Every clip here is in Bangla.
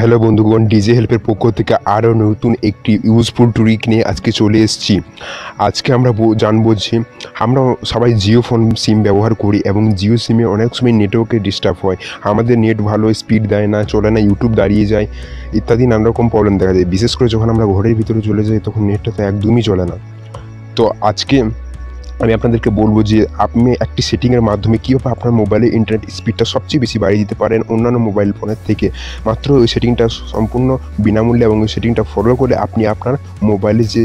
হ্যালো বন্ধুগণ ডিজে হেল্পের পক্ষ থেকে আরও নতুন একটি ইউজফুল ট্রিক নিয়ে আজকে চলে এসেছি। আজকে আমরা জানব যে আমরা সবাই জিও ফোন সিম ব্যবহার করি এবং জিও সিমে অনেক সময় নেটওয়ার্কে ডিস্টার্ব হয়। আমাদের নেট ভালো স্পিড দেয় না, চলে না ইউটিউব দাঁড়িয়ে যায়, ইত্যাদি নানা রকম প্রবলেম দেখা যায় বিশেষ করে যখন আমরা ঘরের ভিতরে চলে যাই, তখন নেটটা তো একদমই চলে না। তো আজকে আমি আপনাদেরকে বলব যে আপনি একটি সেটিংয়ের মাধ্যমে কীভাবে আপনার মোবাইলে ইন্টারনেট স্পিডটা সবচেয়ে বেশি বাড়িয়ে দিতে পারেন অন্যান্য মোবাইল ফোনের থেকে। মাত্র ওই সেটিংটা সম্পূর্ণ বিনামূল্যে এবং ওই সেটিংটা ফলো করে আপনি আপনার মোবাইলে যে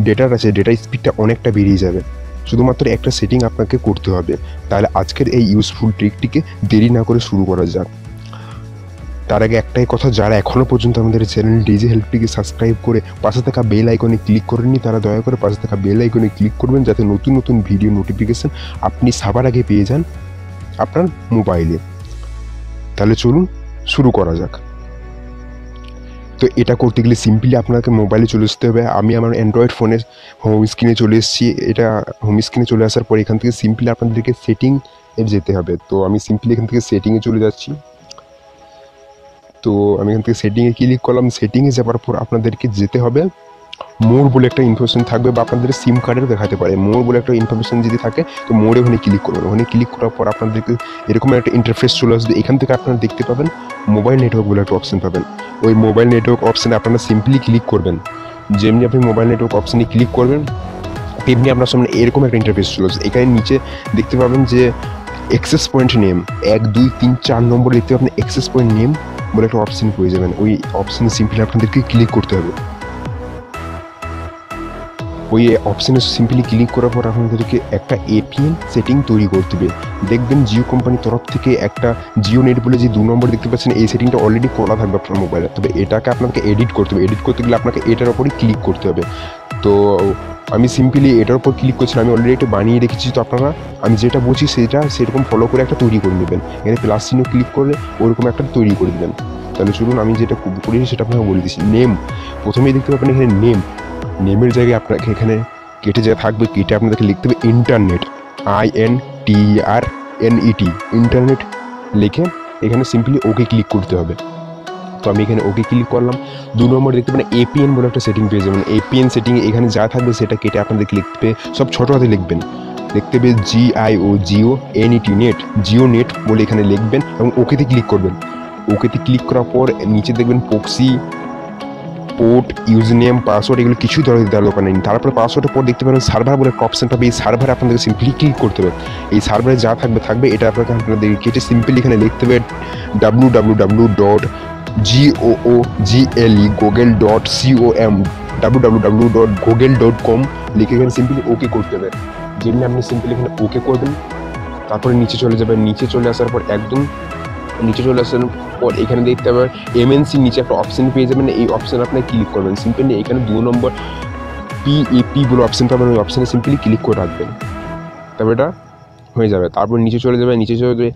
ডেটা আছে ডেটা স্পিডটা অনেকটা বেরিয়ে যাবে। শুধুমাত্র একটা সেটিং আপনাকে করতে হবে। তাহলে আজকের এই ইউজফুল ট্রিকটিকে দেরি না করে শুরু করা যাক। তার আগে একটাই কথা, যারা এখনও পর্যন্ত আমাদের চ্যানেল ডিজে হেল্পটিকে সাবস্ক্রাইব করে পাশে থাকা বেল আইকনে ক্লিক করেননি, তারা দয়া করে পাশে থাকা বেল আইকনে ক্লিক করবেন যাতে নতুন নতুন ভিডিও নোটিফিকেশান আপনি সবার আগে পেয়ে যান আপনার মোবাইলে তাহলে চলুন শুরু করা যাক। তো এটা করতে গেলে সিম্পলি আপনাকে মোবাইলে চলে আসতে হবে। আমি আমার অ্যান্ড্রয়েড ফোনে হোম স্ক্রিনে চলে এসেছি। এটা হোম স্ক্রিনে চলে আসার পর এখান থেকে সিম্পলি আপনাদেরকে সেটিং যেতে হবে। তো আমি সিম্পলি এখান থেকে সেটিংয়ে চলে যাচ্ছি। তো আমি এখান থেকে সেটিংয়ে ক্লিক করলাম। সেটিংয়ে যাওয়ার পর আপনাদেরকে যেতে হবে মোর বলে একটা ইনফরমেশন থাকবে বা আপনাদের সিম কার্ডের দেখাতে পারে। মোর বলে একটা ইনফরমেশন যদি থাকে, তো মোড়ে ওখানে ক্লিক করবেন ওখানে ক্লিক করার পর আপনাদেরকে এরকম একটা ইন্টারফেস চলে আসবে। এখান থেকে আপনারা দেখতে পাবেন মোবাইল নেটওয়ার্ক বলে একটা অপশন পাবেন। ওই মোবাইল নেটওয়ার্ক অপশানে আপনারা সিম্পলি ক্লিক করবেন। যেমনি আপনি মোবাইল নেটওয়ার্ক অপশানে ক্লিক করবেন, তেমনি আপনার সামনে এরকম একটা ইন্টারফেস চলে আসবে। এখানে নিচে দেখতে পাবেন যে এক্সেস পয়েন্ট নেম এক, দুই, তিন, চার নম্বর দেখতে পাবেন এক্সেস পয়েন্ট নেম বলে একটা অপশন পেয়ে যাবেন। ওই অপশনে সিম্পলি আপনাদেরকে ক্লিক করতে হবে। ওই অপশনে সিম্পলি ক্লিক করার পর আপনাদেরকে একটা এপিএন সেটিং তৈরি করতে হবে। দেখবেন জিও কোম্পানির তরফ থেকে একটা জিও নেট বলে যে দু নম্বর দেখতে পাচ্ছেন, এই সেটিংটা অলরেডি করা থাকবে আপনার মোবাইলে তবে এটাকে আপনাকে এডিট করতে হবে। এডিট করতে গেলে আপনাকে এটার ওপরই ক্লিক করতে হবে। তো আমি সিম্পলি এটার উপর ক্লিক করছিলাম, আমি অলরেডি এটা বানিয়ে রেখেছি, তো আপনারা আমি যেটা বলছি সেটা সেরকম ফলো করে একটা তৈরি করে নেবেন। এখানে প্লাস চিহ্ন ক্লিক করলে ওরকম একটা তৈরি করে দেবেন। তাহলে চলুন আমি যেটা করেছি সেটা আপনাকে বলে দিচ্ছি। নেম প্রথমেই দেখতে পাবেন এখানে নেম নেমের জায়গায় আপনাকে এখানে কেটে যা থাকবে, কেটে আপনাদেরকে লিখতে হবে internet I N T R N E T internet লিখে এখানে সিম্পলি ওকে ক্লিক করতে হবে। তো আমি এখানে ওকে ক্লিক করলাম। দু নম্বর দেখতে পাবেন এপিএন বলে একটা সেটিং পেয়ে যাবেন এপিএন সেটিং এখানে যা থাকবে সেটা কেটে আপনাদেরকে লিখতে সব ছোটো হাতে লিখবেন। দেখতে পেয়ে G I O Jio N E T net Jio net বলে এখানে লিখবেন এবং ওকেতে ক্লিক করবেন। ওকেতে ক্লিক করার পর নিচে দেখবেন proxy port username password এগুলো কিছুই ধরে দেওয়ার দরকার নেই। তারপরে পাসওয়ার্ডের পর দেখতে পাবেন সার্ভার বলে একটা অপশন পাবে এই সার্ভারে আপনাদেরকে সিম্পলি ক্লিক করতে হবে। এই সার্ভারে যা থাকবে থাকবে, এটা আপনাকে আপনাদের কেটে সিম্পলি এখানে লিখতে হবে W W W dot G O O G L E Google dot C O M W W W dot Google dot com লিখে এখানে সিম্পলি ওকে করতে হবে। যেমনি আপনি সিম্পলি এখানে ওকে করবেন, তারপরে নিচে চলে যাবেন নিচে চলে আসার পর একদম নিচে চলে আসার পর এখানে দেখতে পাবেন এমএনসি নিচে একটা অপশন পেয়ে যাবেন। এই অপশন আপনি ক্লিক করবেন। সিম্পলি এখানে দু নম্বর পিএপি বলে অপশন পাবেন। ওই অপশানে সিম্পলি ক্লিক করে রাখবেন। তবে এটা হয়ে যাবে। তারপর নিচে চলে যাবে। নিচে চলে যাবে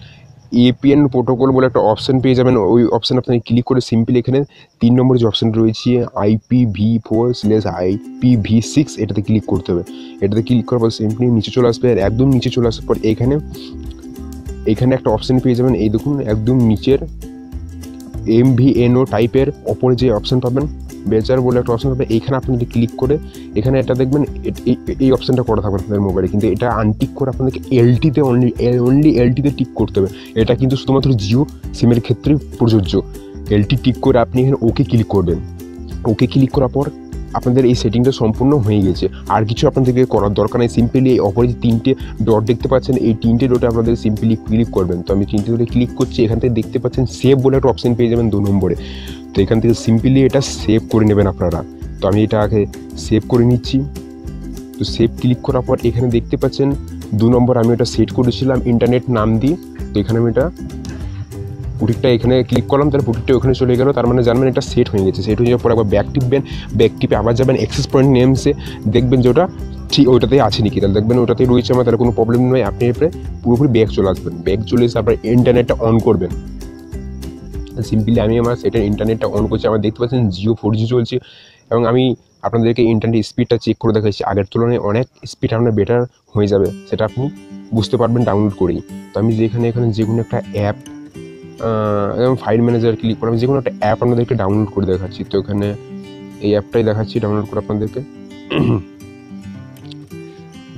এপিএন প্রোটোকল বলে একটা অপশন পেয়ে যাবেন। ওই অপশান আপনি ক্লিক করে সিম্পলি এখানে তিন নম্বর যে অপশন রয়েছে IP V four slash IP V six এটাতে ক্লিক করতে হবে। এটাতে ক্লিক করার পর সিম্পলি নিচে চলে আসবে আর একদম নিচে চলে আসার পর এখানে এখানে একটা অপশন পেয়ে যাবেন। এই দেখুন, একদম নিচের এম ভি এন ও টাইপের ওপরে যে অপশন পাবেন বেচার বলে একটা অপশন থাকবে। এখানে আপনি যদি ক্লিক করে, এখানে এটা দেখবেন এই- এই অপশনটা করা থাকবে আপনাদের মোবাইলে কিন্তু এটা আনটিক করে আপনাদেরকে এলটিতে অনলি অনলি এলটিতে টিক করতে হবে। এটা কিন্তু শুধুমাত্র জিও সিমের ক্ষেত্রে প্রযোজ্য। এলটি টিক করে আপনি এখানে ওকে ক্লিক করবেন। ওকে ক্লিক করার পর আপনাদের এই সেটিংটা সম্পূর্ণ হয়ে গেছে। আর কিছু আপনাদেরকে করার দরকার নেই। সিম্পলি এই অপরে যে তিনটে ডট দেখতে পাচ্ছেন। এই তিনটে ডটে আপনাদের সিম্পলি ক্লিক করবেন। তো আমি তিনটে ডটে ক্লিক করছি। এখান থেকে দেখতে পাচ্ছেন সেভ বলে একটা অপশন পেয়ে যাবেন দু নম্বরে। তো এখান থেকে সিম্পলি এটা সেভ করে নেবেন আপনারা। তো আমি এটা আগে সেভ করে নিচ্ছি। তো সেভ ক্লিক করার পর এখানে দেখতে পাচ্ছেন দু নম্বর আমি এটা সেট করেছিলাম ইন্টারনেট নাম দিয়ে। তো এখানে আমি এটা পুটিকটা এখানে ক্লিক করলাম, তাহলে পুটিকটা ওখানে চলে গেল। তার মানে জানবেন এটা সেট হয়ে গেছে। সেট হয়ে যাওয়ার পর একবার ব্যাক টিপবেন। ব্যাক টিপে আবার যাবেন অ্যাক্সেস পয়েন্ট নেমসে দেখবেন যে ওটা ঠিক ওইটাতেই আছে নাকি? তাহলে দেখবেন ওটাতেই রয়েছে আমার, তাহলে কোনো প্রবলেম নয় আপনি এরপরে পুরোপুরি ব্যাক চলে আসবেন। ব্যাক চলে এসে আপনার ইন্টারনেটটা অন করবেন। সিম্পলি আমি আমার সেটার ইন্টারনেটটা অন করছি। আমার দেখতে পাচ্ছেন জিও ফোর জি চলছে এবং আমি আপনাদেরকে ইন্টারনেট স্পিডটা চেক করে দেখাচ্ছি। আগের তুলনায় অনেক স্পিড আপনার বেটার হয়ে যাবে। সেটা আপনি বুঝতে পারবেন ডাউনলোড করেই। তো আমি যেখানে এখানে যে কোনো একটা অ্যাপ যেমন ফাইল ম্যানেজার ক্লিক করে আমি যে কোনো একটা অ্যাপ আপনাদেরকে ডাউনলোড করে দেখাচ্ছি। তো এখানে এই অ্যাপটাই দেখাচ্ছি ডাউনলোড করে আপনাদেরকে।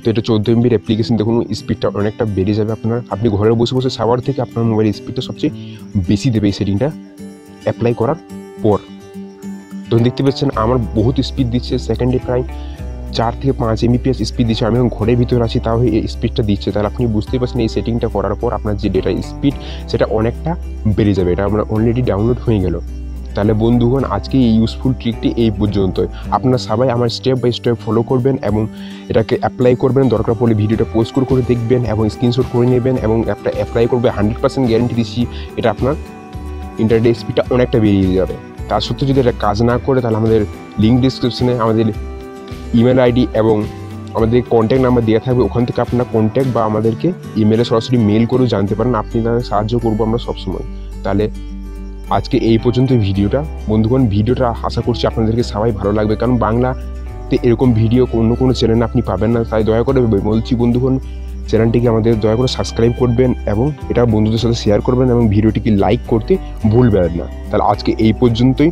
তো এটা চোদ্দ এমবির অ্যাপ্লিকেশন দেখুন স্পিডটা অনেকটা বেড়ে যাবে আপনার। আপনি ঘরে বসে বসে সাবার থেকে আপনার মোবাইল স্পিডটা সবচেয়ে বেশি দেবে এই সেটিংটা অ্যাপ্লাই করার পর। তো দেখতে পাচ্ছেন, আমার বহুত স্পিড দিচ্ছে সেকেন্ডে প্রায় চার থেকে পাঁচ এমবিপিএস স্পিড দিচ্ছে। আমি এখন ঘরের ভিতরে আছি, তাও এই স্পিডটা দিচ্ছে। তাহলে আপনি বুঝতেই পারছেন এই সেটিংটা করার পর আপনার যে ডেটা স্পিড সেটা অনেকটা বেড়ে যাবে। এটা আমরা অলরেডি ডাউনলোড হয়ে গেল। তাহলে বন্ধুগণ, আজকে এই ইউজফুল ট্রিকটি এই পর্যন্তই। আপনারা সবাই আমার স্টেপ বাই স্টেপ ফলো করবেন এবং এটাকে অ্যাপ্লাই করবেন। দরকার পড়লে ভিডিওটা পোস্ট করে করে দেখবেন এবং স্ক্রিনশট করে নেবেন এবং অ্যাপ্লাই করবে হান্ড্রেড পার্সেন্ট গ্যারেন্টি দিচ্ছি এটা আপনার ইন্টারনেট স্পিডটা অনেকটা বেরিয়ে যাবে। তার সত্ত্বেও যদি এটা কাজ না করে, তাহলে আমাদের লিঙ্ক ডিসক্রিপশনে আমাদের ইমেল আইডি এবং আমাদের কন্ট্যাক্ট নাম্বার দেওয়া থাকবে। ওখান থেকে আপনারা কন্ট্যাক্ট বা আমাদেরকে ইমেলে সরাসরি মেল করেও জানতে পারেন। আপনি তাদের সাহায্য করব আমরা সবসময়। তাহলে আজকে এই পর্যন্ত ভিডিওটা। বন্ধুগণ, ভিডিওটা আশা করছি আপনাদেরকে সবাই ভালো লাগবে। কারণ বাংলাতে এরকম ভিডিও অন্য কোনো চ্যানেলে আপনি পাবেন না। তাই দয়া করে বলছি বন্ধুগণ চ্যানেলটিকে আমাদের দয়া করে সাবস্ক্রাইব করবেন এবং এটা বন্ধুদের সাথে শেয়ার করবেন এবং ভিডিওটিকে লাইক করতে ভুলবেন না। তাহলে আজকে এই পর্যন্তই।